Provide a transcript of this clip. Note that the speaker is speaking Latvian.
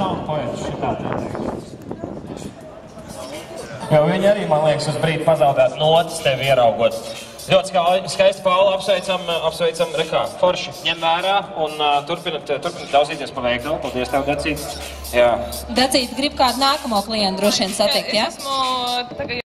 sound poets šitā teikt. Jo viņi arī, man liekas, uz brīdi pazaudēt notis tevi ieraugot. Ļoti ska- skaisti Paula apsveicam, eh, apsveicam Rekā. Forši ņem vērā un uh, turpinat, eh, turpinat daudzīties pa veikalu. Paldies tev, Dacīt. Jā. Dacīt, grib kādu nākamo klientu droši vien satikt, ja? Es esmu tagad